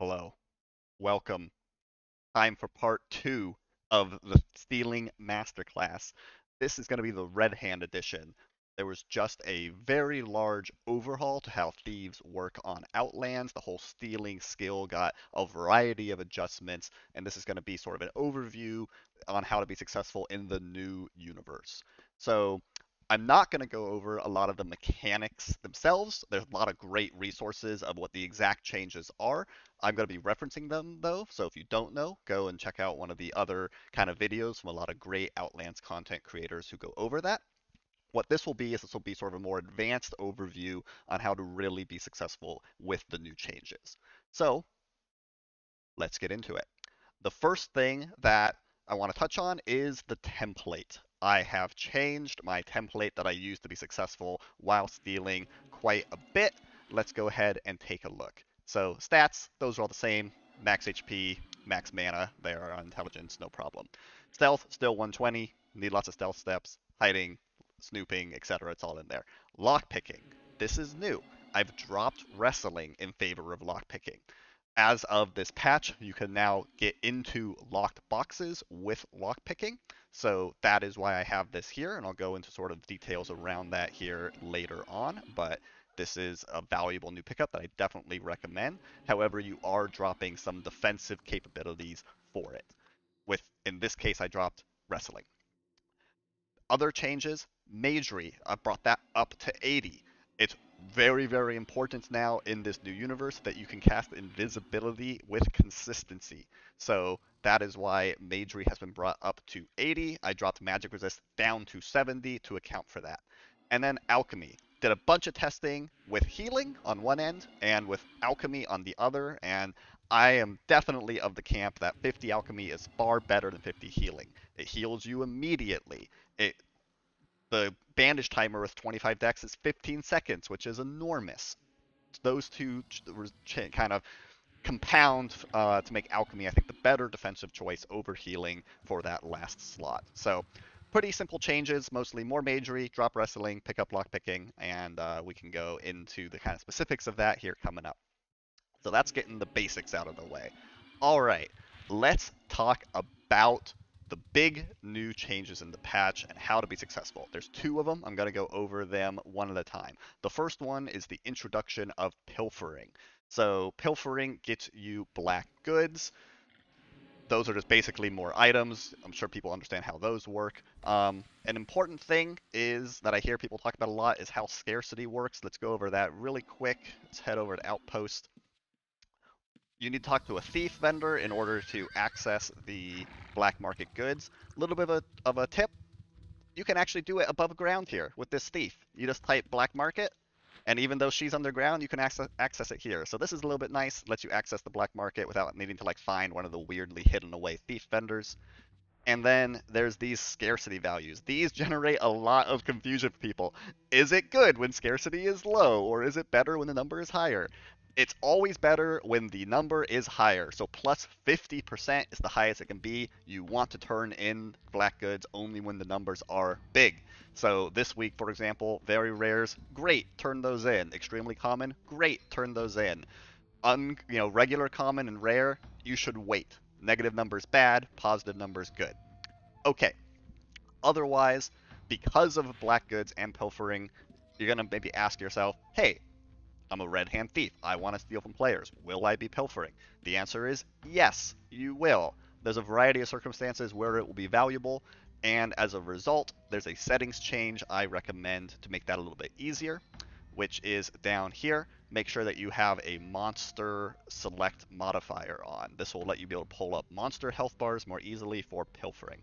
Hello. Welcome. Time for part two of the Stealing Masterclass. This is going to be the Red Hand edition. There was just a very large overhaul to how thieves work on Outlands. The whole stealing skill got a variety of adjustments, and this is going to be sort of an overview on how to be successful in the new universe. So I'm not going to go over a lot of the mechanics themselves. There's a lot of great resources of what the exact changes are. I'm going to be referencing them though, so if you don't know, go and check out one of the other kind of videos from a lot of great Outlands content creators who go over that. What this will be is this will be sort of a more advanced overview on how to really be successful with the new changes. So let's get into it. The first thing that I want to touch on is the template. I have changed my template that I use to be successful while stealing quite a bit. Let's go ahead and take a look. So stats, those are all the same. Max HP, max mana, they are on intelligence, no problem. Stealth, still 120, need lots of stealth steps. Hiding, snooping, etc. It's all in there. Lockpicking, this is new. I've dropped wrestling in favor of lockpicking as of this patch, you can now get into locked boxes with lockpicking. So that is why I have this here, and I'll go into sort of details around that here later on. But this is a valuable new pickup that I definitely recommend. However, you are dropping some defensive capabilities for it. With in this case, I dropped wrestling. Other changes, Magery, I brought that up to 80. It's very, very important now in this new universe that you can cast invisibility with consistency. So that is why Magery has been brought up to 80. I dropped Magic Resist down to 70 to account for that. And then Alchemy. Did a bunch of testing with healing on one end and with alchemy on the other, and I am definitely of the camp that 50 alchemy is far better than 50 healing. It heals you immediately. It the bandage timer with 25 dex is 15 seconds, which is enormous. Those two kind of compound uh, to make alchemy, I think, the better defensive choice over healing for that last slot. So pretty simple changes, mostly more magery, drop wrestling, pick up lockpicking, and uh, we can go into the kind of specifics of that here coming up. So that's getting the basics out of the way. All right, let's talk about the big new changes in the patch and how to be successful. There's two of them. I'm going to go over them one at a time. The first one is the introduction of pilfering. So pilfering gets you black goods. Those are just basically more items. I'm sure people understand how those work. Um, an important thing is that I hear people talk about a lot is how scarcity works. Let's go over that really quick. Let's head over to Outpost you need to talk to a thief vendor in order to access the black market goods. A little bit of a, of a tip, you can actually do it above ground here with this thief. You just type black market, and even though she's underground, you can access, access it here. So this is a little bit nice, lets you access the black market without needing to like find one of the weirdly hidden away thief vendors. And then there's these scarcity values. These generate a lot of confusion for people. Is it good when scarcity is low, or is it better when the number is higher? It's always better when the number is higher. So plus 50% is the highest it can be. You want to turn in black goods only when the numbers are big. So this week, for example, very rares, great, turn those in. Extremely common, great, turn those in. Un, you know, regular common and rare, you should wait. Negative numbers bad, positive numbers good. Okay. Otherwise, because of black goods and pilfering, you're to maybe ask yourself, hey, I'm a red hand thief. I want to steal from players. Will I be pilfering? The answer is yes, you will. There's a variety of circumstances where it will be valuable, and as a result, there's a settings change I recommend to make that a little bit easier, which is down here. Make sure that you have a monster select modifier on. This will let you be able to pull up monster health bars more easily for pilfering.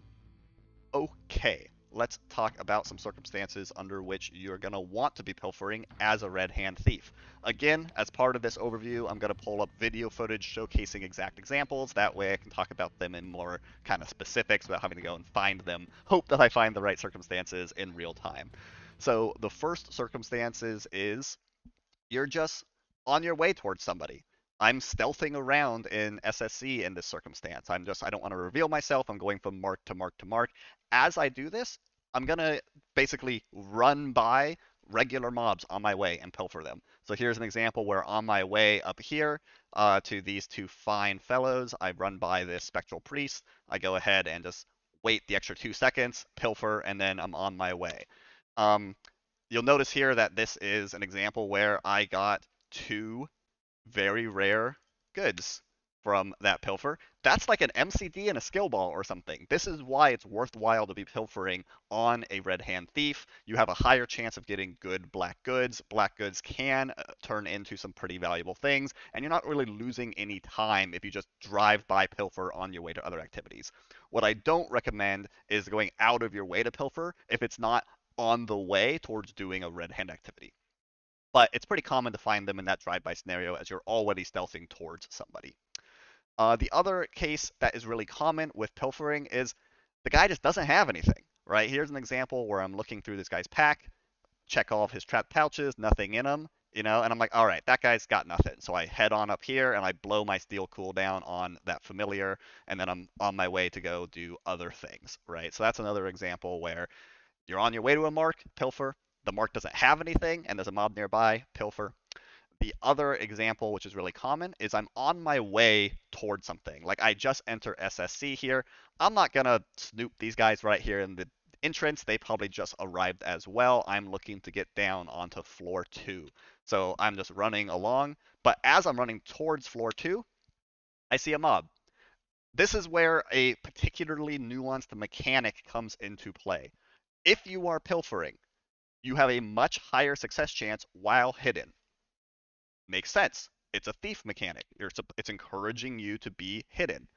Okay, let's talk about some circumstances under which you're going to want to be pilfering as a red hand thief. Again, as part of this overview, I'm going to pull up video footage showcasing exact examples. That way I can talk about them in more kind of specifics without having to go and find them. Hope that I find the right circumstances in real time. So the first circumstances is you're just on your way towards somebody. I'm stealthing around in SSC in this circumstance. I'm just, I don't want to reveal myself. I'm going from mark to mark to mark. As I do this, I'm going to basically run by regular mobs on my way and pilfer them. So here's an example where on my way up here uh, to these two fine fellows, I run by this spectral priest. I go ahead and just wait the extra two seconds, pilfer, and then I'm on my way. Um, you'll notice here that this is an example where I got two very rare goods from that pilfer. That's like an MCD and a skill ball or something. This is why it's worthwhile to be pilfering on a red hand thief. You have a higher chance of getting good black goods. Black goods can uh, turn into some pretty valuable things, and you're not really losing any time if you just drive by pilfer on your way to other activities. What I don't recommend is going out of your way to pilfer if it's not on the way towards doing a red hand activity. But it's pretty common to find them in that drive-by scenario as you're already stealthing towards somebody. Uh, the other case that is really common with pilfering is the guy just doesn't have anything, right? Here's an example where I'm looking through this guy's pack, check all of his trap pouches, nothing in them, you know, and I'm like, all right, that guy's got nothing. So I head on up here and I blow my steal cooldown on that familiar, and then I'm on my way to go do other things, right? So that's another example where you're on your way to a mark, pilfer. The mark doesn't have anything, and there's a mob nearby, pilfer. The other example, which is really common, is I'm on my way towards something. Like I just enter SSC here. I'm not gonna snoop these guys right here in the entrance. They probably just arrived as well. I'm looking to get down onto floor two. So I'm just running along. But as I'm running towards floor two, I see a mob. This is where a particularly nuanced mechanic comes into play. If you are pilfering, you have a much higher success chance while hidden makes sense. It's a thief mechanic. It's encouraging you to be hidden.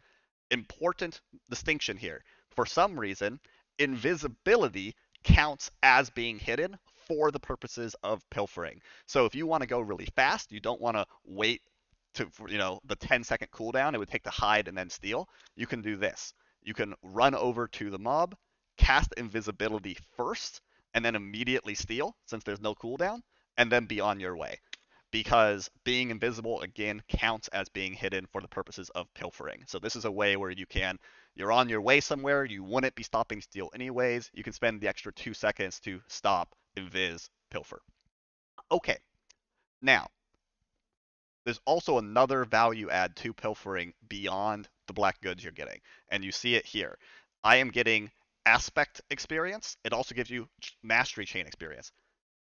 Important distinction here. For some reason, invisibility counts as being hidden for the purposes of pilfering. So if you want to go really fast, you don't want to wait to you know the 10 second cooldown. It would take to hide and then steal. You can do this. You can run over to the mob, cast invisibility first, and then immediately steal since there's no cooldown, and then be on your way because being invisible again counts as being hidden for the purposes of pilfering. So this is a way where you can you're on your way somewhere, you wouldn't be stopping steal anyways. You can spend the extra 2 seconds to stop invis pilfer. Okay. Now, there's also another value add to pilfering beyond the black goods you're getting, and you see it here. I am getting aspect experience. It also gives you mastery chain experience.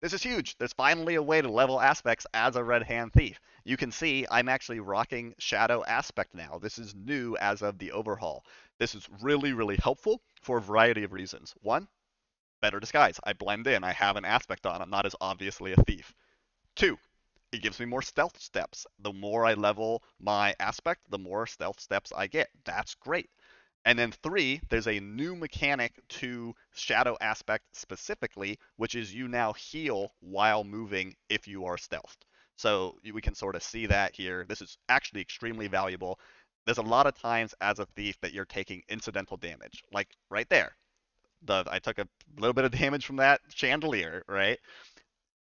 This is huge. There's finally a way to level aspects as a Red Hand Thief. You can see I'm actually rocking Shadow Aspect now. This is new as of the overhaul. This is really, really helpful for a variety of reasons. One, better disguise. I blend in. I have an aspect on. I'm not as obviously a thief. Two, it gives me more stealth steps. The more I level my aspect, the more stealth steps I get. That's great. And then three, there's a new mechanic to Shadow Aspect specifically, which is you now heal while moving if you are stealthed. So we can sort of see that here. This is actually extremely valuable. There's a lot of times as a thief that you're taking incidental damage, like right there. The I took a little bit of damage from that chandelier, right?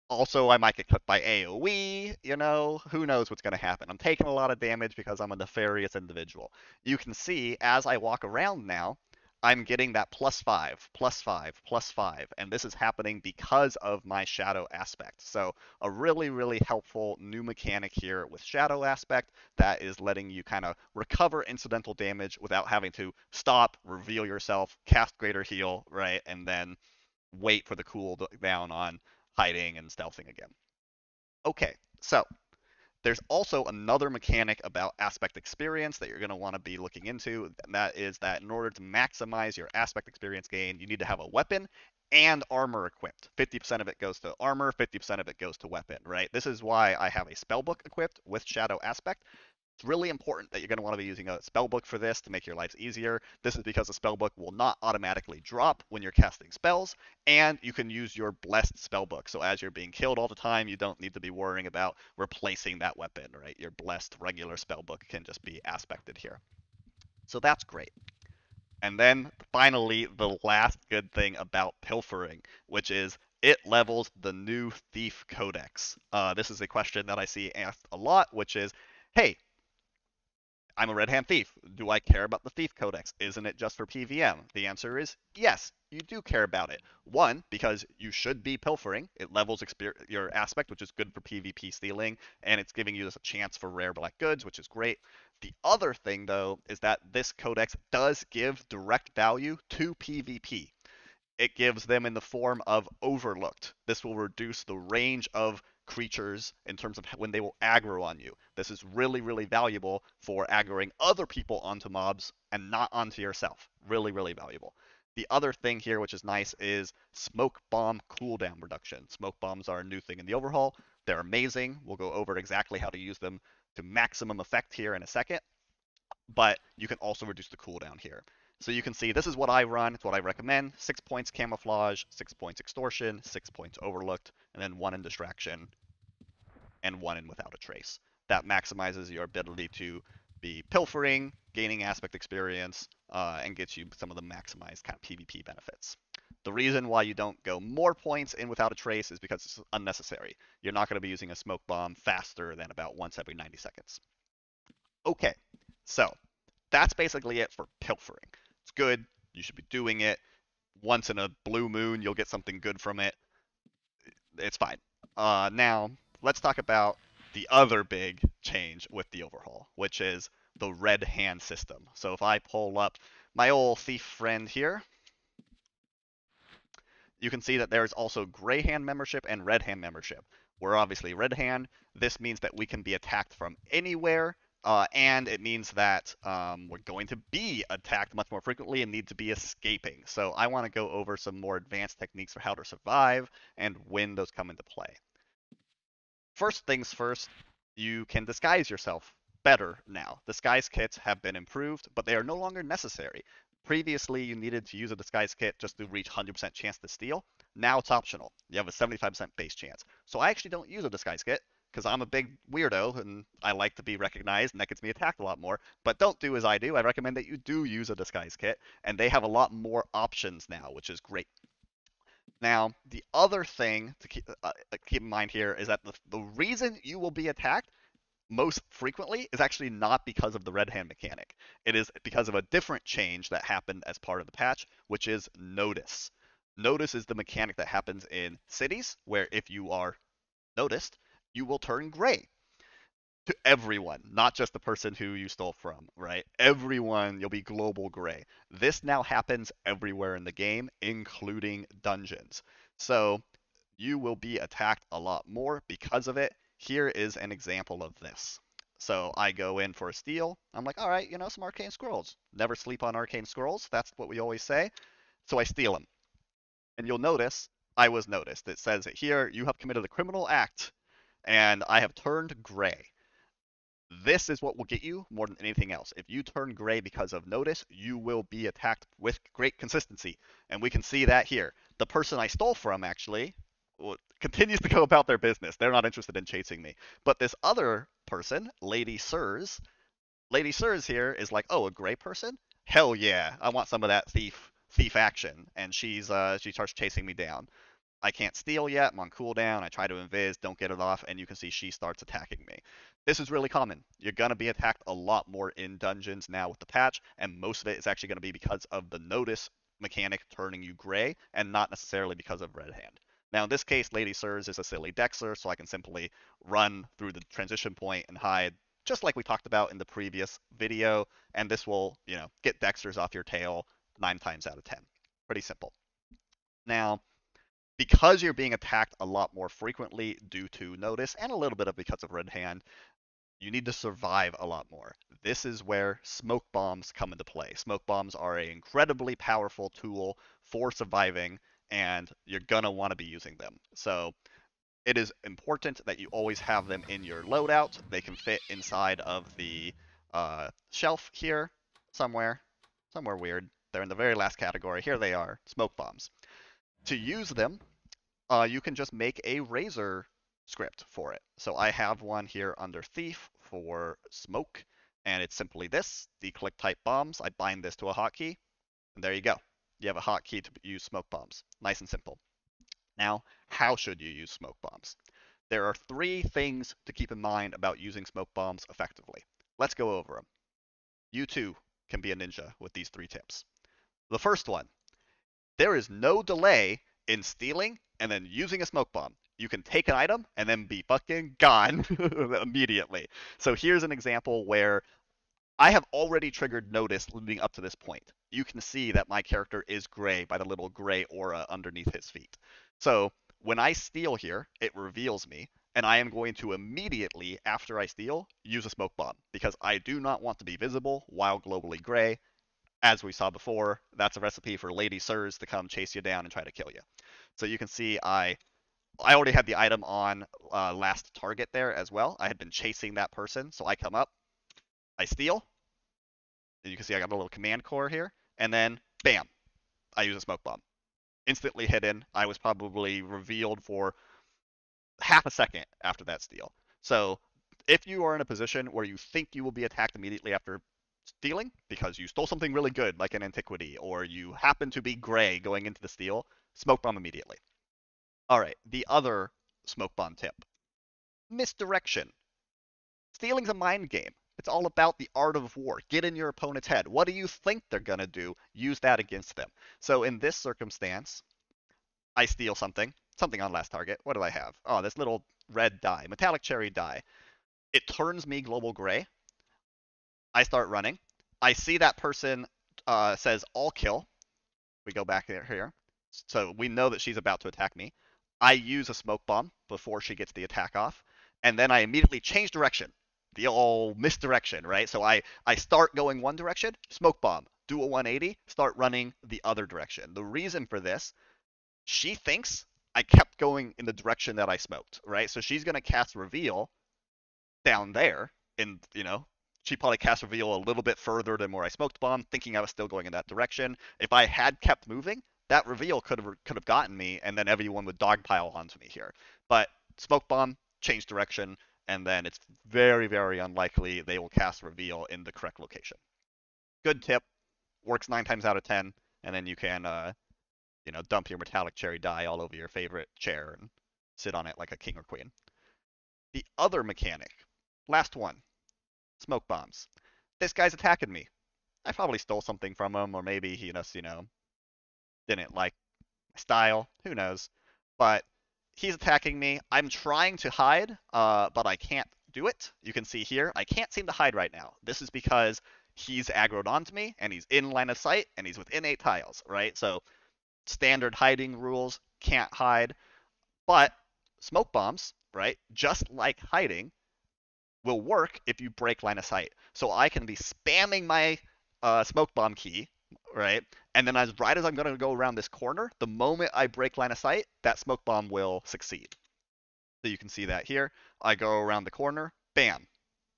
Also I might get cut by AoE, you know, who knows what's going to happen. I'm taking a lot of damage because I'm a nefarious individual. You can see as I walk around now, I'm getting that plus five, plus five, plus five, and this is happening because of my shadow aspect. So a really, really helpful new mechanic here with shadow aspect that is letting you kind of recover incidental damage without having to stop, reveal yourself, cast greater heal, right, and then wait for the cooldown on hiding and stealthing again. Okay, so there's also another mechanic about aspect experience that you're going to want to be looking into, and that is that in order to maximize your aspect experience gain, you need to have a weapon and armor equipped. 50% of it goes to armor, 50% of it goes to weapon, right? This is why I have a spellbook equipped with Shadow Aspect, it's really important that you're going to want to be using a spellbook for this to make your lives easier. This is because the spellbook will not automatically drop when you're casting spells, and you can use your blessed spellbook. So as you're being killed all the time, you don't need to be worrying about replacing that weapon, right? Your blessed regular spellbook can just be aspected here. So that's great. And then finally, the last good thing about pilfering, which is it levels the new Thief Codex. Uh, this is a question that I see asked a lot, which is, hey, I'm a red hand thief. Do I care about the thief codex? Isn't it just for PVM? The answer is yes, you do care about it. One, because you should be pilfering. It levels your aspect, which is good for PvP stealing, and it's giving you a chance for rare black goods, which is great. The other thing, though, is that this codex does give direct value to PvP. It gives them in the form of overlooked. This will reduce the range of creatures in terms of when they will aggro on you. This is really, really valuable for aggroing other people onto mobs and not onto yourself. Really, really valuable. The other thing here, which is nice, is smoke bomb cooldown reduction. Smoke bombs are a new thing in the overhaul. They're amazing. We'll go over exactly how to use them to maximum effect here in a second. But you can also reduce the cooldown here. So you can see this is what I run. It's what I recommend. Six points camouflage, six points extortion, six points overlooked, and then one in distraction, and one in without a trace. That maximizes your ability to be pilfering, gaining aspect experience, uh, and gets you some of the maximized kind of PvP benefits. The reason why you don't go more points in without a trace is because it's unnecessary. You're not going to be using a smoke bomb faster than about once every 90 seconds. Okay, so that's basically it for pilfering. Good. You should be doing it. Once in a blue moon, you'll get something good from it. It's fine. Uh, now, let's talk about the other big change with the overhaul, which is the red hand system. So if I pull up my old thief friend here, you can see that there's also gray hand membership and red hand membership. We're obviously red hand. This means that we can be attacked from anywhere uh, and it means that um, we're going to be attacked much more frequently and need to be escaping. So I want to go over some more advanced techniques for how to survive and when those come into play. First things first, you can disguise yourself better now. Disguise kits have been improved, but they are no longer necessary. Previously, you needed to use a disguise kit just to reach 100% chance to steal. Now it's optional. You have a 75% base chance. So I actually don't use a disguise kit because I'm a big weirdo and I like to be recognized and that gets me attacked a lot more. But don't do as I do. I recommend that you do use a disguise kit and they have a lot more options now, which is great. Now, the other thing to keep, uh, uh keep in mind here is that the, the reason you will be attacked most frequently is actually not because of the red hand mechanic. It is because of a different change that happened as part of the patch, which is notice. Notice is the mechanic that happens in cities, where if you are noticed, you will turn gray to everyone, not just the person who you stole from, right? Everyone, you'll be global gray. This now happens everywhere in the game, including dungeons. So you will be attacked a lot more because of it. Here is an example of this. So I go in for a steal. I'm like, all right, you know, some arcane scrolls. Never sleep on arcane scrolls. That's what we always say. So I steal them. And you'll notice I was noticed. It says it here, you have committed a criminal act and I have turned gray. This is what will get you more than anything else. If you turn gray because of notice, you will be attacked with great consistency. And we can see that here. The person I stole from actually continues to go about their business. They're not interested in chasing me. But this other person, Lady Sirs, Lady Sirs here is like, oh, a gray person? Hell yeah, I want some of that thief thief action. And she's uh she starts chasing me down. I can't steal yet. I'm on cooldown. I try to invis, don't get it off, and you can see she starts attacking me. This is really common. You're going to be attacked a lot more in dungeons now with the patch, and most of it is actually going to be because of the notice mechanic turning you gray, and not necessarily because of red hand. Now, in this case, Lady Sirs is a silly Dexter, so I can simply run through the transition point and hide, just like we talked about in the previous video, and this will, you know, get Dexters off your tail nine times out of ten. Pretty simple. Now, because you're being attacked a lot more frequently due to notice and a little bit of because of red hand, you need to survive a lot more. This is where smoke bombs come into play. Smoke bombs are an incredibly powerful tool for surviving, and you're gonna want to be using them. So it is important that you always have them in your loadout. They can fit inside of the uh, shelf here somewhere, somewhere weird. They're in the very last category. Here they are, smoke bombs to use them, uh, you can just make a Razor script for it. So I have one here under Thief for Smoke, and it's simply this, the click type bombs. I bind this to a hotkey, and there you go. You have a hotkey to use smoke bombs. Nice and simple. Now, how should you use smoke bombs? There are three things to keep in mind about using smoke bombs effectively. Let's go over them. you too can be a ninja with these three tips. The first one, there is no delay in stealing and then using a smoke bomb. You can take an item and then be fucking gone immediately. So here's an example where I have already triggered notice leading up to this point. You can see that my character is gray by the little gray aura underneath his feet. So when I steal here, it reveals me, and I am going to immediately, after I steal, use a smoke bomb because I do not want to be visible while globally gray. As we saw before, that's a recipe for Lady Sirs to come chase you down and try to kill you. So you can see I I already had the item on uh, last target there as well. I had been chasing that person, so I come up, I steal, and you can see I got a little command core here, and then bam, I use a smoke bomb. Instantly hidden. I was probably revealed for half a second after that steal. So if you are in a position where you think you will be attacked immediately after stealing because you stole something really good like an antiquity or you happen to be gray going into the steal, smoke bomb immediately. All right, the other smoke bomb tip. Misdirection. Stealing's a mind game. It's all about the art of war. Get in your opponent's head. What do you think they're going to do? Use that against them. So in this circumstance, I steal something, something on last target. What do I have? Oh, this little red die, metallic cherry die. It turns me global gray. I start running. I see that person uh, says all kill. We go back here. So we know that she's about to attack me. I use a smoke bomb before she gets the attack off. And then I immediately change direction the old misdirection, right? So I, I start going one direction, smoke bomb, do a 180, start running the other direction. The reason for this, she thinks I kept going in the direction that I smoked, right? So she's going to cast reveal down there, and, you know, she probably cast reveal a little bit further than where I smoked bomb, thinking I was still going in that direction. If I had kept moving, that reveal could have could have gotten me, and then everyone would dogpile onto me here. But smoke bomb, change direction, and then it's very, very unlikely they will cast reveal in the correct location. Good tip, works nine times out of ten, and then you can, uh, you know, dump your metallic cherry die all over your favorite chair and sit on it like a king or queen. The other mechanic, last one, smoke bombs. This guy's attacking me. I probably stole something from him, or maybe he just, you know, didn't like my style. Who knows? But he's attacking me. I'm trying to hide, uh, but I can't do it. You can see here, I can't seem to hide right now. This is because he's aggroed onto me, and he's in line of sight, and he's within eight tiles, right? So standard hiding rules, can't hide. But smoke bombs, right, just like hiding, will work if you break line of sight. So I can be spamming my uh, smoke bomb key, right? And then as right as I'm going to go around this corner, the moment I break line of sight, that smoke bomb will succeed. So you can see that here. I go around the corner, bam,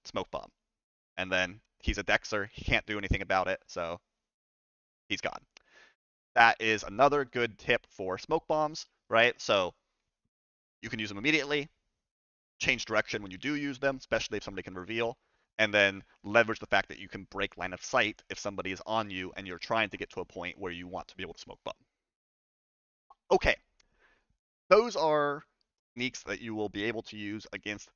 smoke bomb. And then he's a Dexter. He can't do anything about it, so he's gone. That is another good tip for smoke bombs, right? So you can use them immediately, change direction when you do use them, especially if somebody can reveal and then leverage the fact that you can break line of sight if somebody is on you and you're trying to get to a point where you want to be able to smoke bomb. Okay, those are techniques that you will be able to use against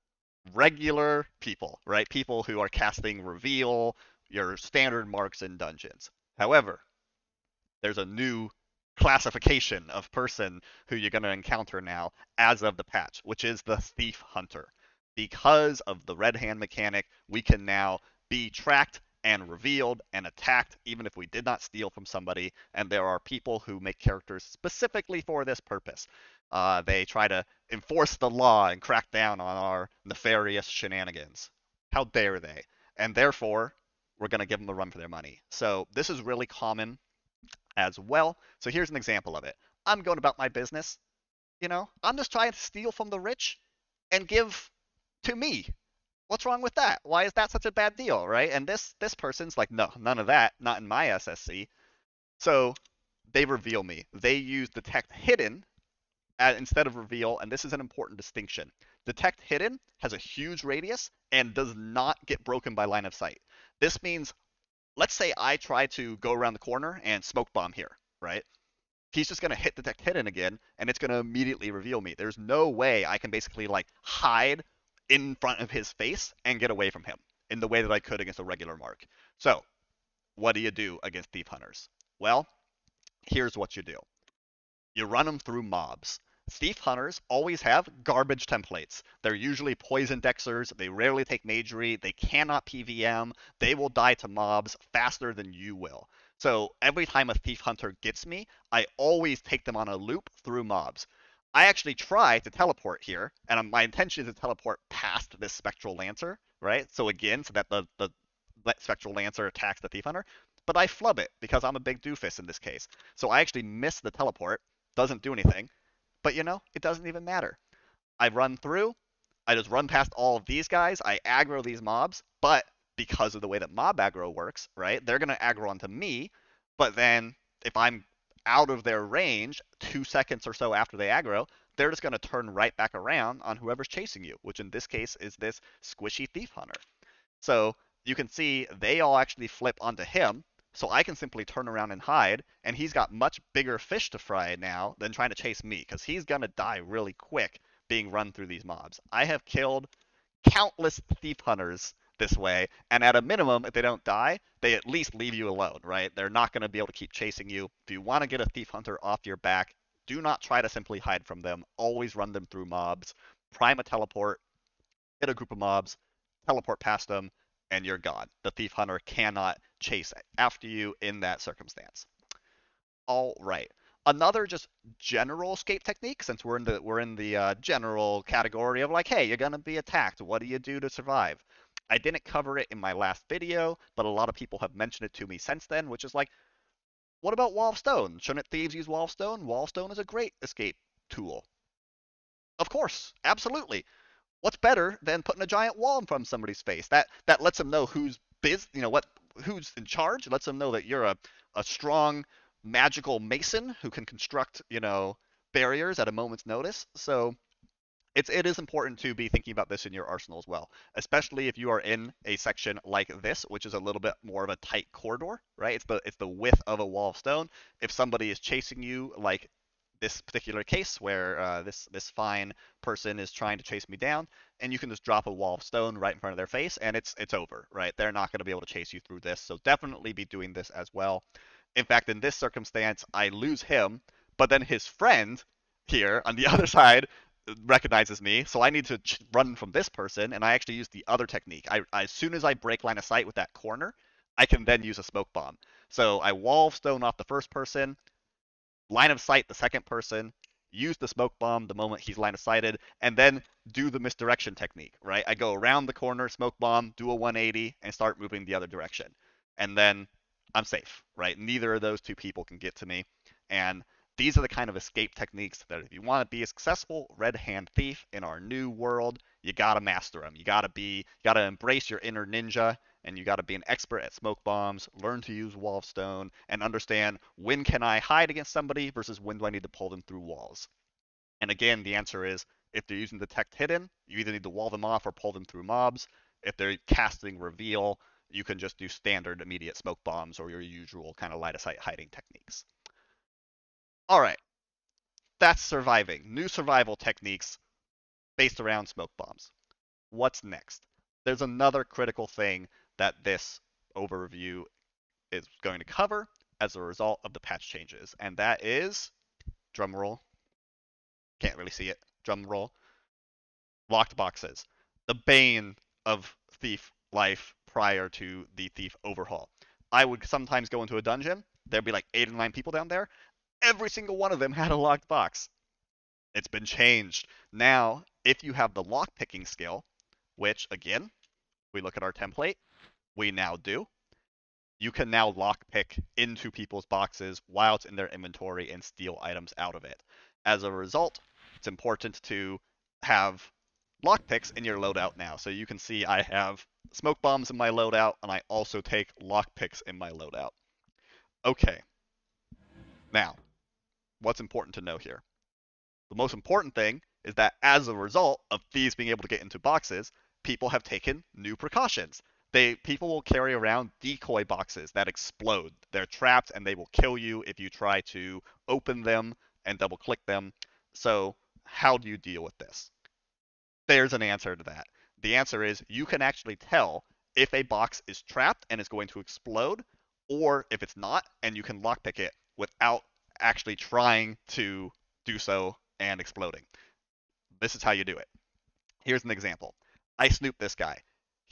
regular people, right? People who are casting reveal, your standard marks in dungeons. However, there's a new classification of person who you're going to encounter now as of the patch, which is the thief hunter because of the red hand mechanic, we can now be tracked and revealed and attacked even if we did not steal from somebody. And there are people who make characters specifically for this purpose. Uh, they try to enforce the law and crack down on our nefarious shenanigans. How dare they? And therefore, we're going to give them a run for their money. So this is really common as well. So here's an example of it. I'm going about my business. You know, I'm just trying to steal from the rich and give to me. What's wrong with that? Why is that such a bad deal, right? And this this person's like, no, none of that, not in my SSC. So they reveal me. They use detect hidden uh, instead of reveal, and this is an important distinction. Detect hidden has a huge radius and does not get broken by line of sight. This means, let's say I try to go around the corner and smoke bomb here, right? He's just going to hit detect hidden again, and it's going to immediately reveal me. There's no way I can basically like hide in front of his face and get away from him. in the way that I could against a regular mark. So, what do you do against thief hunters? Well, here's what you do. You run them through mobs. Thief hunters always have garbage templates. They're usually poison dexers. They rarely take magery. They cannot PVM. They will die to mobs faster than you will. So every time a thief hunter gets me, I always take them on a loop through mobs. I actually try to teleport here, and my intention is to teleport past this spectral lancer, right? So again, so that the, the spectral lancer attacks the thief hunter, but I flub it because I'm a big doofus in this case. So I actually miss the teleport, doesn't do anything, but you know, it doesn't even matter. I run through, I just run past all of these guys, I aggro these mobs, but because of the way that mob aggro works, right? They're going to aggro onto me, but then if I'm out of their range two seconds or so after they aggro, they're just going to turn right back around on whoever's chasing you, which in this case is this squishy thief hunter. So you can see they all actually flip onto him, so I can simply turn around and hide, and he's got much bigger fish to fry now than trying to chase me, because he's to die really quick being run through these mobs. I have killed countless thief hunters this way. And at a minimum, if they don't die, they at least leave you alone, right? They're not to be able to keep chasing you. If you want to get a thief hunter off your back, do not try to simply hide from them. Always run them through mobs. Prime a teleport, hit a group of mobs, teleport past them, and you're gone. The thief hunter cannot chase after you in that circumstance. All right. Another just general escape technique, since we're in the we're in the uh, general category of like, hey, you're gonna be attacked. What do you do to survive? I didn't cover it in my last video, but a lot of people have mentioned it to me since then, which is like, what about Wall of Stone? Shouldn't thieves use Wall of Stone? Wall of Stone is a great escape tool. Of course, absolutely. What's better than putting a giant wall in front of somebody's face? That that lets them know who's biz, you know what, who's in charge. It lets them know that you're a a strong magical mason who can construct, you know, barriers at a moment's notice. So it's it is important to be thinking about this in your arsenal as well, especially if you are in a section like this, which is a little bit more of a tight corridor, right? It's the it's the width of a wall of stone. If somebody is chasing you, like this particular case where uh, this this fine person is trying to chase me down, and you can just drop a wall of stone right in front of their face, and it's it's over, right? They're not going to be able to chase you through this, so definitely be doing this as well. In fact, in this circumstance, I lose him, but then his friend here on the other side recognizes me, so I need to run from this person, and I actually use the other technique. I, as soon as I break line of sight with that corner, I can then use a smoke bomb. So I wall stone off the first person, line of sight the second person, use the smoke bomb the moment he's line of sighted, and then do the misdirection technique, right? I go around the corner, smoke bomb, do a 180, and start moving the other direction. And then I'm safe, right? Neither of those two people can get to me. And these are the kind of escape techniques that if you want to be a successful red hand thief in our new world, you got to master them. You got to be you got to embrace your inner ninja and you got to be an expert at smoke bombs, learn to use wall of stone and understand when can I hide against somebody versus when do I need to pull them through walls. And again, the answer is if they're using detect hidden, you either need to wall them off or pull them through mobs. If they're casting reveal, you can just do standard immediate smoke bombs or your usual kind of light of sight hiding techniques. All right. That's surviving. New survival techniques based around smoke bombs. What's next? There's another critical thing that this overview is going to cover as a result of the patch changes, and that is drum roll. Can't really see it. Drum roll. Locked boxes. The bane of thief life prior to the thief overhaul. I would sometimes go into a dungeon. There'd be like eight or nine people down there every single one of them had a locked box. It's been changed. Now, if you have the lock picking skill, which again, we look at our template, we now do, you can now lockpick into people's boxes while it's in their inventory and steal items out of it. As a result, it's important to have lockpicks in your loadout now. So you can see I have smoke bombs in my loadout and I also take lockpicks in my loadout. Okay. Now, what's important to know here? The most important thing is that as a result of thieves being able to get into boxes, people have taken new precautions. They people will carry around decoy boxes that explode. They're trapped and they will kill you if you try to open them and double click them. So, how do you deal with this? There's an answer to that. The answer is you can actually tell if a box is trapped and is going to explode, or if it's not, and you can lockpick it without actually trying to do so and exploding. This is how you do it. Here's an example. I snoop this guy.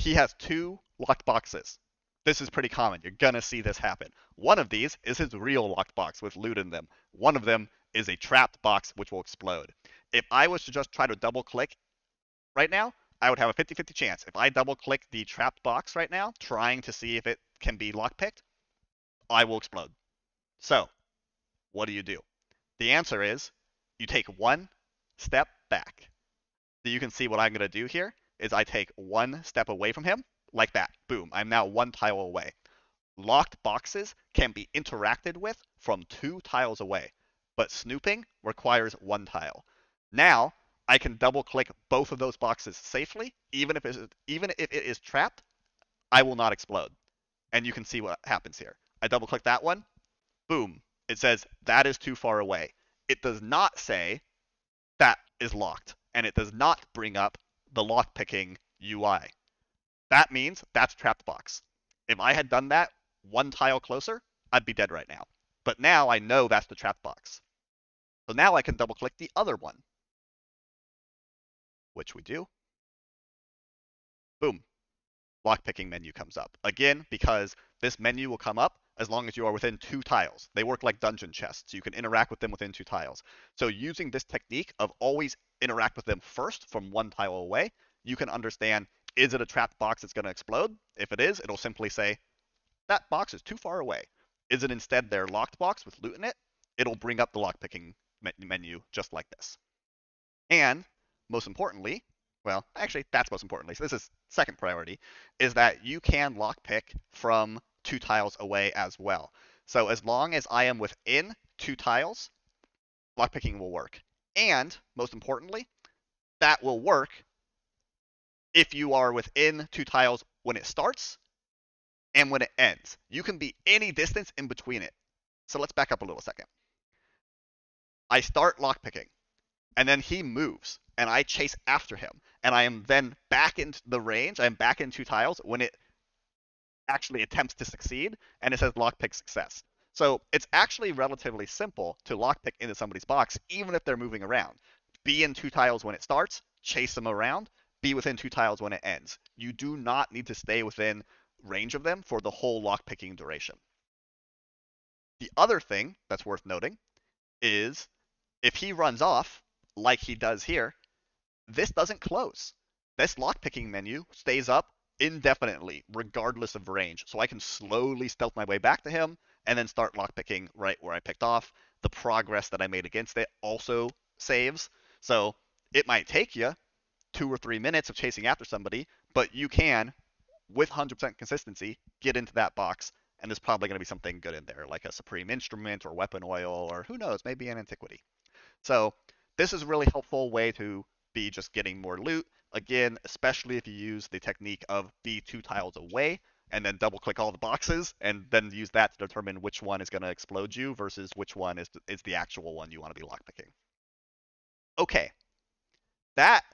He has two locked boxes. This is pretty common. You're gonna see this happen. One of these is his real locked box with loot in them. One of them is a trapped box which will explode. If I was to just try to double click right now, I would have a 50-50 chance. If I double click the trapped box right now, trying to see if it can be lockpicked, I will explode. So, what do you do? The answer is you take one step back. So you can see what I'm going to do here is I take one step away from him, like that. Boom, I'm now one tile away. Locked boxes can be interacted with from two tiles away, but snooping requires one tile. Now, I can double click both of those boxes safely, even if, even if it is trapped, I will not explode. And you can see what happens here. I double click that one, boom, it says that is too far away. It does not say that is locked, and it does not bring up the lockpicking UI. That means that's trapped box. If I had done that one tile closer, I'd be dead right now. But now I know that's the trapped box. So now I can double click the other one which we do. Boom. Lockpicking menu comes up. Again, because this menu will come up as long as you are within two tiles. They work like dungeon chests. You can interact with them within two tiles. So using this technique of always interact with them first from one tile away, you can understand, is it a trapped box that's going to explode? If it is, it'll simply say, that box is too far away. Is it instead their locked box with loot in it? It'll bring up the lockpicking menu just like this. And most importantly, well, actually, that's most importantly. So this is second priority, is that you can lockpick from two tiles away as well. So as long as I am within two tiles, lockpicking will work. And most importantly, that will work if you are within two tiles when it starts and when it ends. You can be any distance in between it. So let's back up a little second. I start lockpicking, and then he moves and I chase after him, and I am then back into the range. I am back in two tiles when it actually attempts to succeed, and it says lockpick success. So it's actually relatively simple to lockpick into somebody's box, even if they're moving around. Be in two tiles when it starts, chase them around, be within two tiles when it ends. You do not need to stay within range of them for the whole lockpicking duration. The other thing that's worth noting is if he runs off, like he does here, this doesn't close. This lockpicking menu stays up indefinitely, regardless of range. So I can slowly stealth my way back to him and then start lockpicking right where I picked off. The progress that I made against it also saves. So it might take you two or three minutes of chasing after somebody, but you can, with 100% consistency, get into that box, and there's probably going to be something good in there, like a Supreme Instrument or Weapon Oil, or who knows, maybe an Antiquity. So this is a really helpful way to be just getting more loot. Again, especially if you use the technique of be two tiles away and then double click all the boxes and then use that to determine which one is going to explode you versus which one is, is the actual one you want to be lockpicking. Okay, that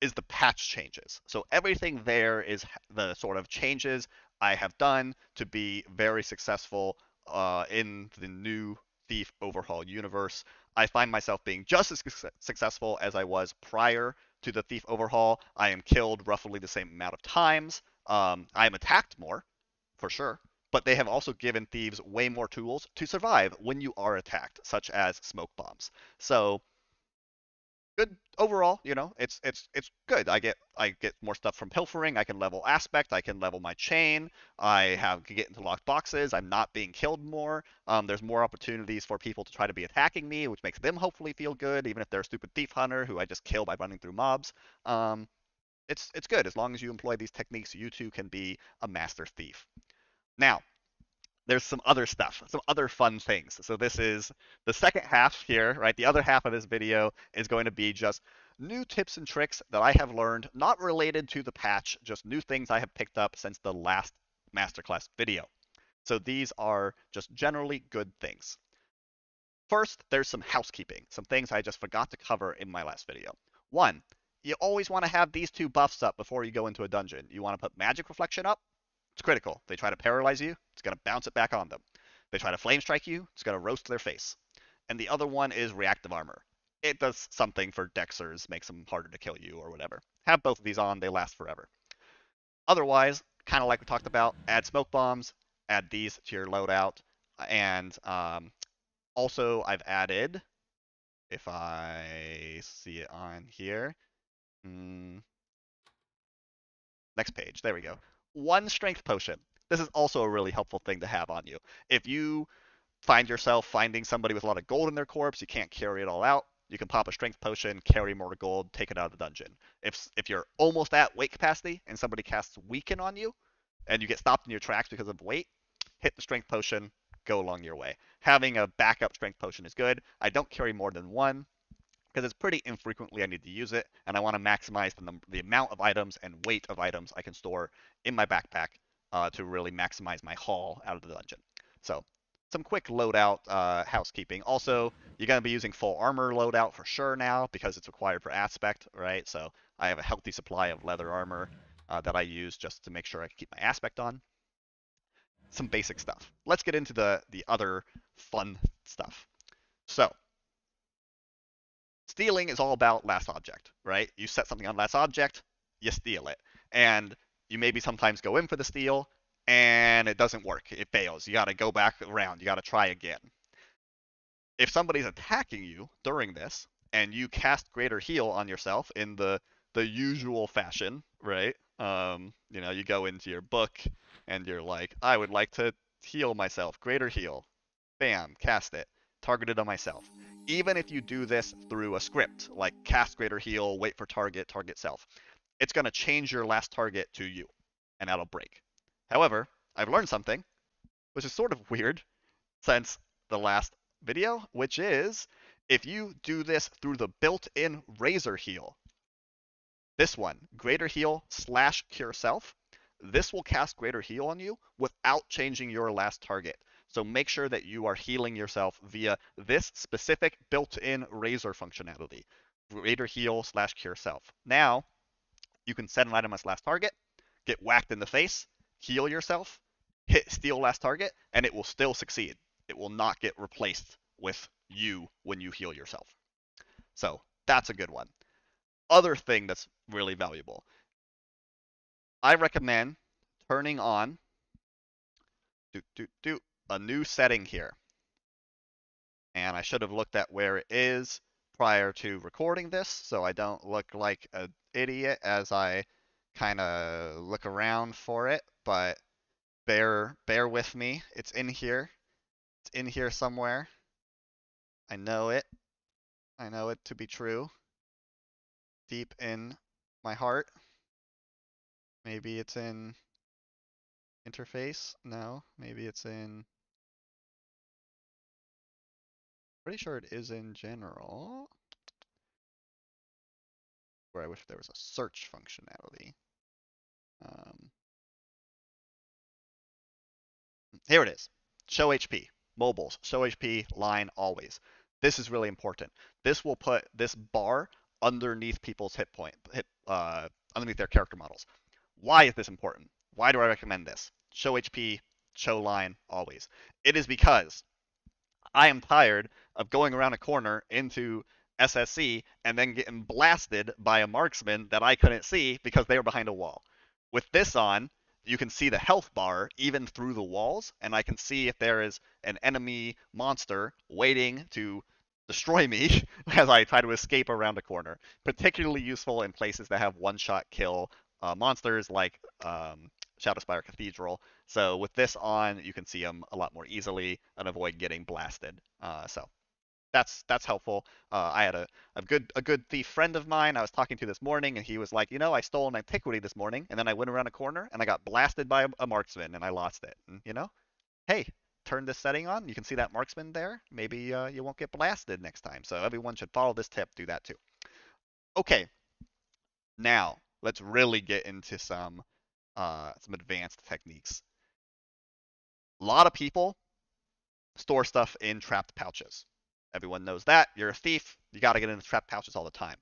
is the patch changes. So everything there is the sort of changes I have done to be very successful uh, in the new Thief Overhaul universe. I find myself being just as successful as I was prior to the Thief Overhaul. I am killed roughly the same amount of times. Um, I am attacked more, for sure, but they have also given thieves way more tools to survive when you are attacked, such as smoke bombs. So good overall. You know, it's it's it's good. I get I get more stuff from pilfering. I can level aspect. I can level my chain. I have can get into locked boxes. I'm not being killed more. Um, there's more opportunities for people to try to be attacking me, which makes them hopefully feel good, even if they're a stupid thief hunter who I just kill by running through mobs. Um, it's it's good as long as you employ these techniques. You too can be a master thief. Now, there's some other stuff, some other fun things. So this is the second half here, right? The other half of this video is going to be just new tips and tricks that I have learned, not related to the patch, just new things I have picked up since the last masterclass video. So these are just generally good things. First, there's some housekeeping, some things I just forgot to cover in my last video. One, you always want to have these two buffs up before you go into a dungeon. You want to put magic reflection up. It's critical. They try to paralyze you, it's going to bounce it back on them. They try to flame strike you, it's going to roast their face. And the other one is reactive armor. It does something for Dexers, makes them harder to kill you or whatever. Have both of these on, they last forever. Otherwise, kind of like we talked about, add smoke bombs, add these to your loadout, and um, also I've added, if I see it on here, mm, next page, there we go. One strength potion. This is also a really helpful thing to have on you. If you find yourself finding somebody with a lot of gold in their corpse, you can't carry it all out, you can pop a strength potion, carry more gold, take it out of the dungeon. If if you're almost at weight capacity and somebody casts weaken on you, and you get stopped in your tracks because of weight, hit the strength potion, go along your way. Having a backup strength potion is good. I don't carry more than one because it's pretty infrequently I need to use it, and I want to maximize the, num- the amount of items and weight of items I can store in my backpack uh, to really maximize my haul out of the dungeon. So some quick loadout uh, housekeeping. Also, you're going to be using full armor loadout for sure now because it's required for aspect, right? So I have a healthy supply of leather armor uh, that I use just to make sure I can keep my aspect on. Some basic stuff. Let's get into the the other fun stuff. So stealing is all about last object, right? You set something on last object, you steal it, and you maybe sometimes go in for the steal, and it doesn't work. It fails. You got to go back around. You got to try again. If somebody's attacking you during this and you cast greater heal on yourself in the the usual fashion, right? Um, you know, you go into your book and you're like, I would like to heal myself, greater heal. Bam, cast it. Targeted on myself. Even if you do this through a script, like cast greater heal, wait for target, target self, it's going to change your last target to you, and that'll break. However, I've learned something, which is sort of weird since the last video, which is if you do this through the built-in razor heal, this one, greater heal slash cure self, this will cast greater heal on you without changing your last target. So make sure that you are healing yourself via this specific built-in razor functionality, greater heal slash cure self. Now, you can set an item as last target, get whacked in the face, heal yourself, hit steal last target, and it will still succeed. It will not get replaced with you when you heal yourself. So that's a good one. Other thing that's really valuable. I recommend turning on do, do, do, a new setting here. And I should have looked at where it is prior to recording this so I don't look like an idiot as I kind of look around for it, but bear bear with me. It's in here. It's in here somewhere. I know it. I know it to be true. Deep in my heart. Maybe it's in interface. No, maybe it's in Pretty sure it is in general. Where I wish there was a search functionality. Um, here it is. Show HP. Mobiles. Show HP. Line always. This is really important. This will put this bar underneath people's hit point, hit, uh, underneath their character models. Why is this important? Why do I recommend this? Show HP, show line always. It is because I am tired of going around a corner into SSC and then getting blasted by a marksman that I couldn't see because they were behind a wall. With this on, you can see the health bar even through the walls, and I can see if there is an enemy monster waiting to destroy me as I try to escape around a corner. Particularly useful in places that have one-shot kill uh, monsters like um, Shadowspire Cathedral. So with this on, you can see them a lot more easily and avoid getting blasted. Uh, so that's that's helpful. Uh, I had a, a good a good thief friend of mine I was talking to this morning, and he was like, you know, I stole an antiquity this morning, and then I went around a corner and I got blasted by a, a marksman and I lost it. And you know, hey, turn this setting on. You can see that marksman there. Maybe uh, you won't get blasted next time. So everyone should follow this tip. Do that too. Okay, now let's really get into some uh, some advanced techniques. A lot of people store stuff in trapped pouches. Everyone knows that. You're a thief. You got to get into trap pouches all the time.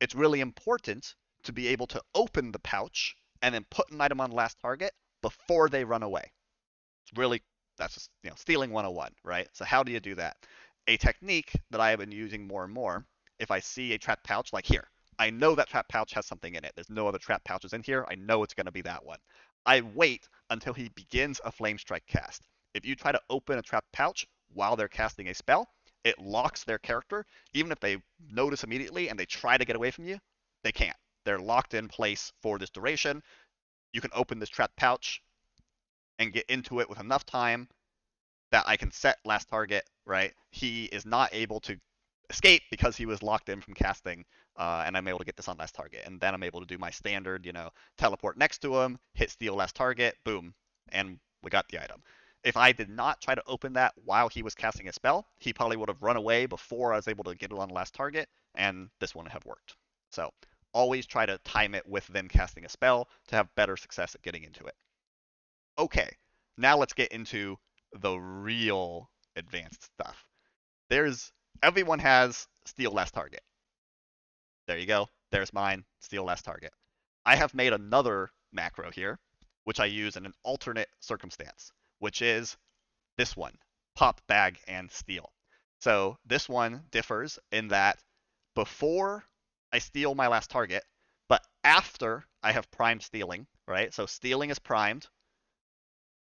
it's really important to be able to open the pouch and then put an item on last target before they run away. It's really that's just, you know stealing 101, right? So how do you do that? A technique that I have been using more and more, if I see a trap pouch like here, I know that trap pouch has something in it. There's no other trap pouches in here. I know it's going to be that one. I wait until he begins a flame strike cast. If you try to open a trap pouch while they're casting a spell, it locks their character. Even if they notice immediately and they try to get away from you, they can't. They're locked in place for this duration. You can open this trap pouch and get into it with enough time that I can set last target, right? He is not able to escape because he was locked in from casting, uh, and I'm able to get this on last target. And then I'm able to do my standard, you know, teleport next to him, hit steal last target, boom, and we got the item. If I did not try to open that while he was casting a spell, he probably would have run away before I was able to get it on the last target, and this wouldn't have worked. So always try to time it with them casting a spell to have better success at getting into it. Okay, now let's get into the real advanced stuff. There's everyone has steal last target. There you go. There's mine, steal last target. I have made another macro here, which I use in an alternate circumstance, which is this one, pop, bag, and steal. So this one differs in that before I steal my last target, but after I have primed stealing, right? So stealing is primed,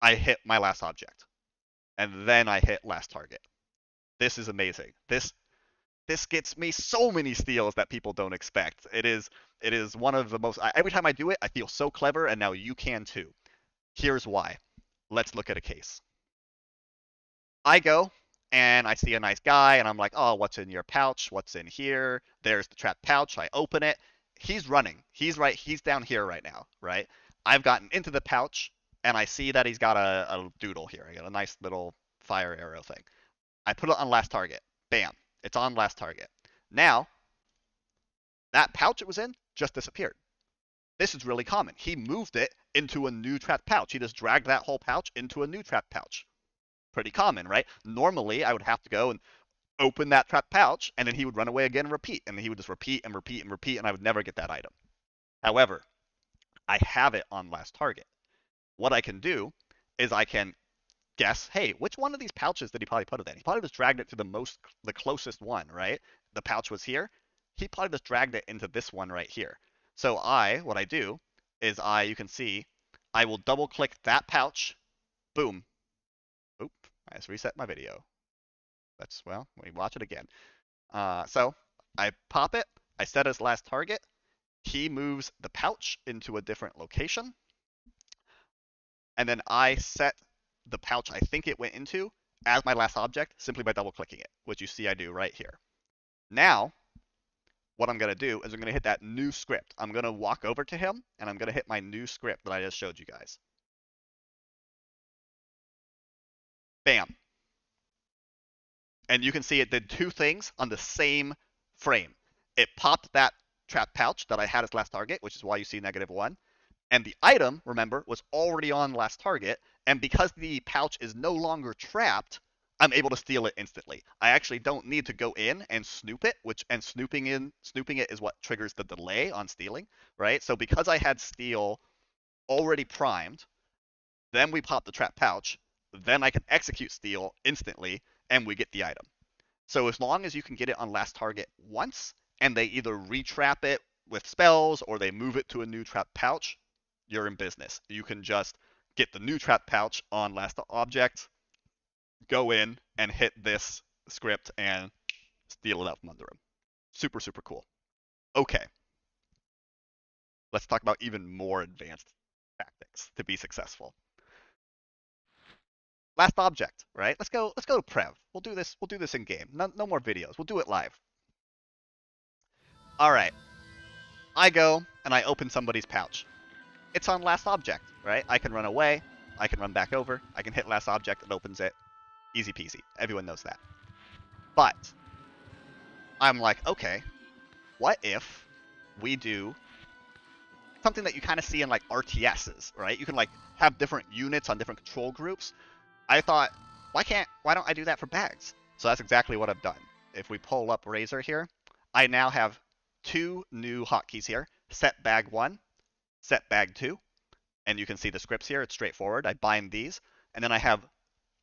I hit my last object, and then I hit last target. This is amazing. This this gets me so many steals that people don't expect. It is it is one of the most. Every time I do it, I feel so clever, and now you can too. Here's why. Let's look at a case. I go and I see a nice guy, and I'm like, oh, what's in your pouch? What's in here? There's the trap pouch. I open it. He's running. He's right. He's down here right now, right? I've gotten into the pouch, and I see that he's got a, a doodle here. I got a nice little fire arrow thing. I put it on last target. Bam. It's on last target. Now, that pouch it was in just disappeared. This is really common. He moved it into a new trap pouch. He just dragged that whole pouch into a new trap pouch pretty common, right? Normally, I would have to go and open that trap pouch, and then he would run away again and repeat, and he would just repeat and repeat and repeat, and I would never get that item. However, I have it on last target. What I can do is I can guess, hey, which one of these pouches did he probably put it in? He probably just dragged it to the most, the closest one, right? The pouch was here. He probably just dragged it into this one right here. So I, what I do is I, you can see, I will double click that pouch, boom, Oop, I just reset my video. That's, well, me watch it again. Uh, so I pop it, I set as last target. He moves the pouch into a different location. And then I set the pouch I think it went into as my last object simply by double clicking it, which you see I do right here. Now, what I'm going to do is I'm going to hit that new script. I'm going to walk over to him and I'm going to hit my new script that I just showed you guys. Bam. And you can see it did two things on the same frame. It popped that trap pouch that I had as last target, which is why you see negative one. And the item, remember, was already on last target. And because the pouch is no longer trapped, I'm able to steal it instantly. I actually don't need to go in and snoop it, which and snooping in snooping it is what triggers the delay on stealing, right? So because I had steal already primed, then we pop the trap pouch, then I can execute steal instantly and we get the item. So as long as you can get it on last target once and they either retrap it with spells or they move it to a new trap pouch, you're in business. You can just get the new trap pouch on last object, go in and hit this script and steal it out from under him. Super, super cool. Okay. Let's talk about even more advanced tactics to be successful last object, right? Let's go. Let's go to Prev. We'll do this. We'll do this in game. No, no more videos. We'll do it live. All right. I go and I open somebody's pouch. It's on last object, right? I can run away. I can run back over. I can hit last object. It opens it. Easy peasy. Everyone knows that. But I'm like, okay, what if we do something that you kind of see in like RTSs, right? You can like have different units on different control groups. I thought, why can't, why don't I do that for bags? So that's exactly what I've done. If we pull up Razor here, I now have two new hotkeys here, set bag one, set bag two, and you can see the scripts here. It's straightforward. I bind these, and then I have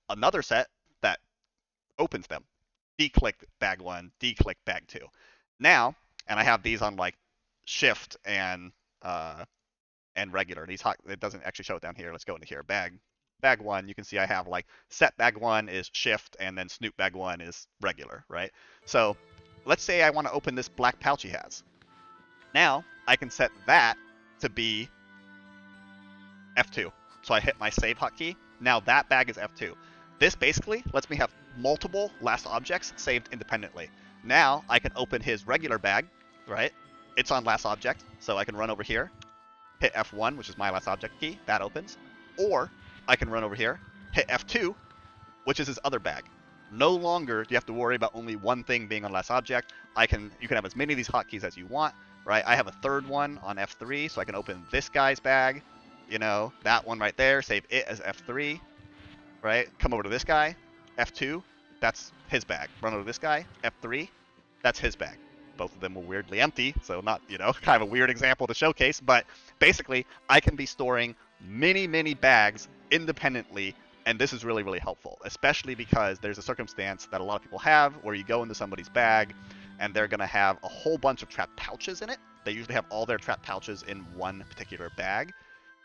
another set opens them. Declick bag one, declick bag two. Now, and I have these on like shift and uh, and regular. These hot, it doesn't actually show it down here. Let's go into here. Bag bag one, you can see I have like set bag one is shift and then snoop bag one is regular, right? So let's say I want to open this black pouch he has. Now I can set that to be F2. So I hit my save hotkey. Now that bag is F2. This basically lets me have multiple last objects saved independently. Now I can open his regular bag, right? It's on last object, so I can run over here, hit F1, which is my last object key, that opens. Or I can run over here, hit F2, which is his other bag. No longer do you have to worry about only one thing being on last object. I can you can have as many of these hotkeys as you want, right? I have a third one on F3, so I can open this guy's bag, you know, that one right there, save it as F3, right? Come over to this guy, F2, that's his bag. Run over this guy, F3, that's his bag. Both of them were weirdly empty, so not, you know, kind of a weird example to showcase, but basically, I can be storing many, many bags independently and this is really really helpful especially because there's a circumstance that a lot of people have where you go into somebody's bag and they're going to have a whole bunch of trap pouches in it. They usually have all their trap pouches in one particular bag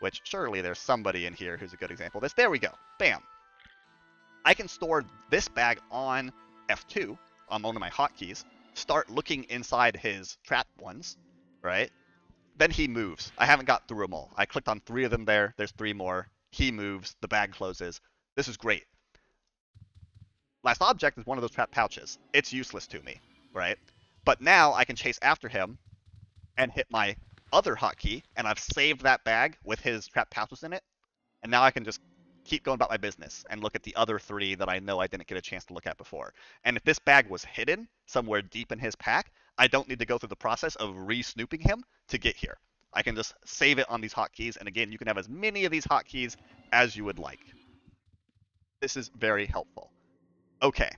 which surely there's somebody in here who's a good example of this. There we go. Bam i can store this bag on f2 on one of my hotkeys start looking inside his trap ones right then he moves i haven't got through them all i clicked on three of them there there's three more he moves, the bag closes. This is great. Last object is one of those trap pouches. It's useless to me, right? But now I can chase after him and hit my other hotkey, and I've saved that bag with his trap pouches in it. And now I can just keep going about my business and look at the other three that I know I didn't get a chance to look at before. And if this bag was hidden somewhere deep in his pack, I don't need to go through the process of re-snooping him to get here. I can just save it on these hotkeys. And again, you can have as many of these hotkeys as you would like. This is very helpful. Okay.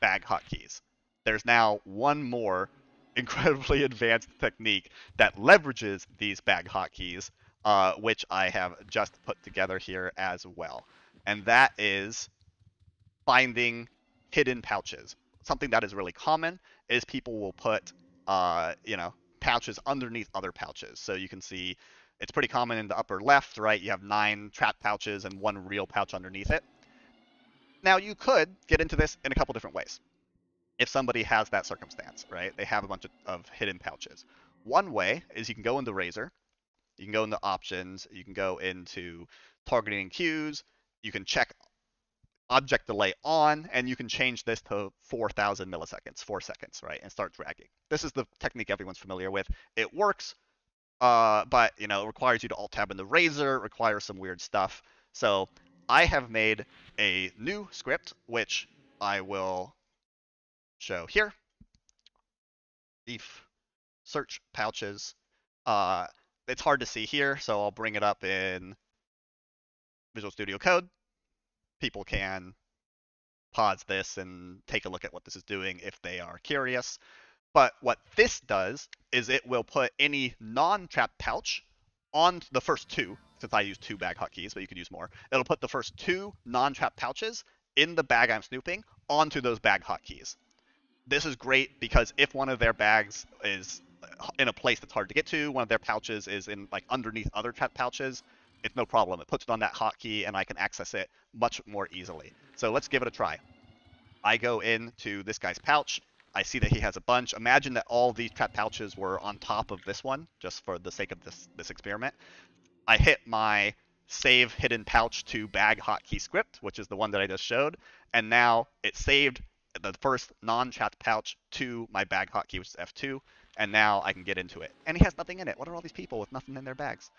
Bag hotkeys. There's now one more incredibly advanced technique that leverages these bag hotkeys, uh, which I have just put together here as well. And that is finding hidden pouches. Something that is really common is people will put, uh, you know, pouches underneath other pouches. So you can see it's pretty common in the upper left, right? You have nine trap pouches and one real pouch underneath it. Now you could get into this in a couple different ways. If somebody has that circumstance, right? They have a bunch of, of hidden pouches. One way is you can go into Razor, you can go into options, you can go into targeting queues, you can check object delay on, and you can change this to 4,000 milliseconds, four seconds, right, and start dragging. This is the technique everyone's familiar with. It works, uh, but you know, it requires you to alt tab in the razor, requires some weird stuff. So I have made a new script, which I will show here. Beef search pouches. Uh, it's hard to see here, so I'll bring it up in Visual Studio Code people can pause this and take a look at what this is doing if they are curious. But what this does is it will put any non-trap pouch on the first two, since I use two bag hotkeys, but you could use more. It'll put the first two non-trap pouches in the bag I'm snooping onto those bag hotkeys. This is great because if one of their bags is in a place that's hard to get to, one of their pouches is in like underneath other trap pouches, it's no problem. It puts it on that hotkey and I can access it much more easily. So let's give it a try. I go into this guy's pouch. I see that he has a bunch. Imagine that all these trap pouches were on top of this one, just for the sake of this, this experiment. I hit my save hidden pouch to bag hotkey script, which is the one that I just showed, and now it saved the first non-chat pouch to my bag hotkey, which is F2, and now I can get into it. And he has nothing in it. What are all these people with nothing in their bags?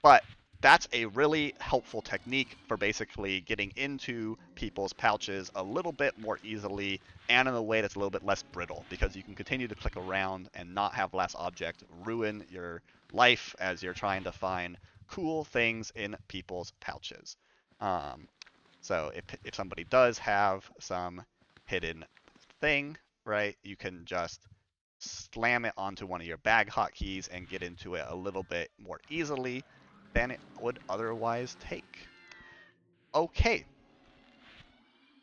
But that's a really helpful technique for basically getting into people's pouches a little bit more easily and in a way that's a little bit less brittle because you can continue to click around and not have last object ruin your life as you're trying to find cool things in people's pouches. Um, so if, if somebody does have some hidden thing, right, you can just slam it onto one of your bag hotkeys and get into it a little bit more easily than it would otherwise take. Okay.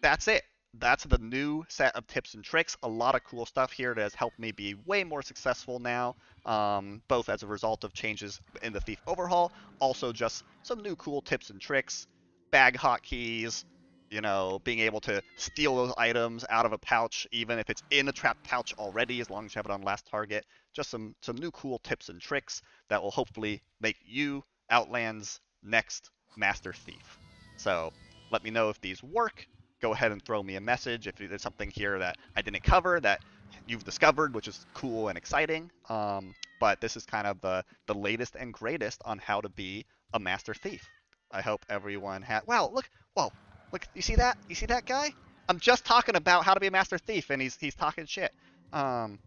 That's it. That's the new set of tips and tricks. A lot of cool stuff here that has helped me be way more successful now, um, both as a result of changes in the Thief Overhaul, also just some new cool tips and tricks, bag hotkeys, you know, being able to steal those items out of a pouch, even if it's in a trapped pouch already, as long as you have it on last target. Just some some new cool tips and tricks that will hopefully make you Outland's next Master Thief. So let me know if these work. Go ahead and throw me a message if there's something here that I didn't cover that you've discovered, which is cool and exciting. Um, but this is kind of the the latest and greatest on how to be a Master Thief. I hope everyone had. Wow, look! Whoa, look! You see that? You see that guy? I'm just talking about how to be a Master Thief, and he's he's talking shit. Um,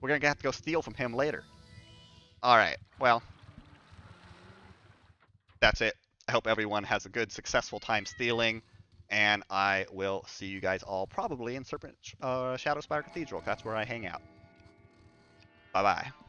we're gonna have to go steal from him later. All right. Well, that's it. I hope everyone has a good, successful time stealing, and I will see you guys all probably in Serpent uh, Shadow Spire Cathedral. That's where I hang out. Bye bye.